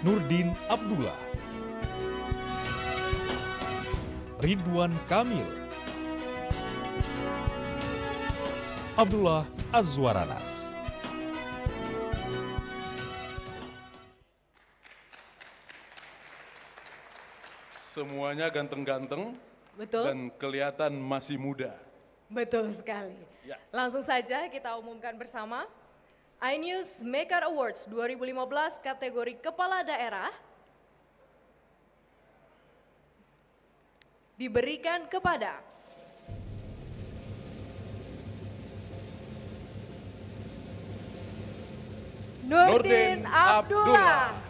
Nurdin Abdullah, Ridwan Kamil, Abdullah Azwaranas. Semuanya ganteng-ganteng Betul? dan kelihatan masih muda. Betul sekali. Ya. Langsung saja kita umumkan bersama. iNews Maker Awards 2015 kategori Kepala Daerah diberikan kepada Nurdin Nurdin Abdullah.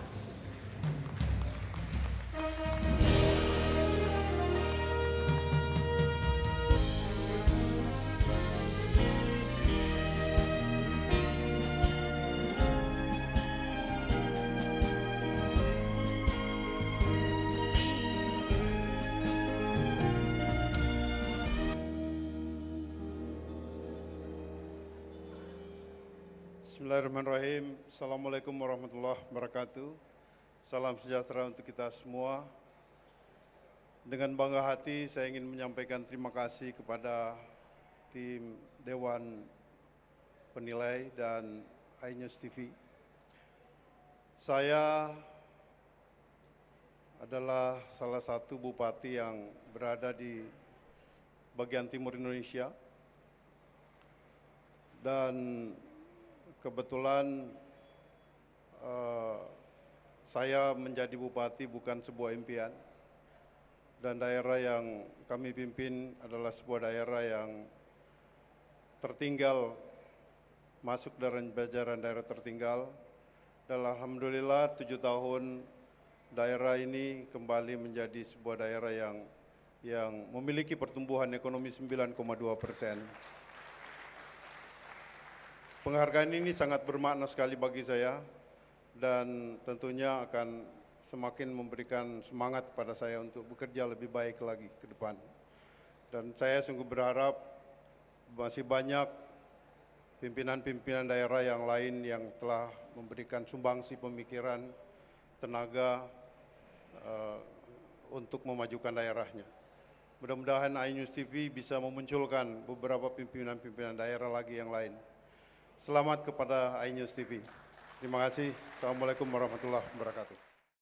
Bismillahirrahmanirrahim. Assalamualaikum warahmatullahi wabarakatuh. Salam sejahtera untuk kita semua. Dengan bangga hati saya ingin menyampaikan terima kasih kepada tim Dewan Penilai dan iNews TV. Saya adalah salah satu bupati yang berada di bagian timur Indonesia dan kebetulan eh, saya menjadi bupati bukan sebuah impian dan daerah yang kami pimpin adalah sebuah daerah yang tertinggal masuk dalam jajaran daerah tertinggal dan alhamdulillah tujuh tahun daerah ini kembali menjadi sebuah daerah yang yang memiliki pertumbuhan ekonomi 9,2 persen. Penghargaan ini sangat bermakna sekali bagi saya dan tentunya akan semakin memberikan semangat pada saya untuk bekerja lebih baik lagi ke depan. Dan saya sungguh berharap masih banyak pimpinan-pimpinan daerah yang lain yang telah memberikan sumbangsi pemikiran, tenaga uh, untuk memajukan daerahnya. Mudah-mudahan iNews TV bisa memunculkan beberapa pimpinan-pimpinan daerah lagi yang lain. Selamat kepada iNews TV. Terima kasih. Assalamualaikum warahmatullahi wabarakatuh.